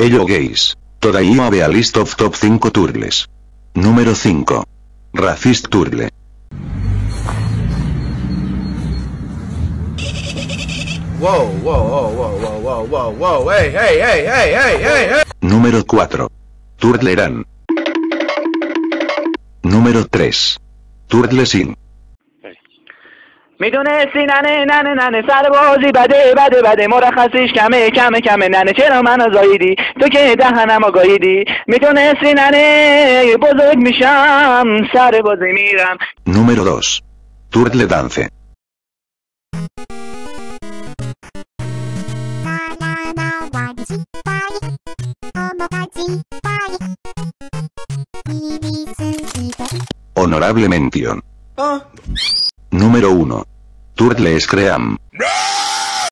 Ello gays. Todavía have a list of top 5 turles. Número 5. Racist turle. Wow, wow, wow, wow, wow, wow, wow, hey, hey, hey, hey, hey, hey, hey. Número 4. Turtleran. Número 3. Turtlesin. می‌دونستی ننه ننه ننه سر بازی بده بده بده مرخصیش کمه کمه کمه ننه چرا منو زاییدی تو که دهنم آگاهیدی می‌دونستی ننه بزرگ میشم سر بازی میرم Número 2. Turtle dance. Honorable mención. Ah, Número 1. Turtle Scream.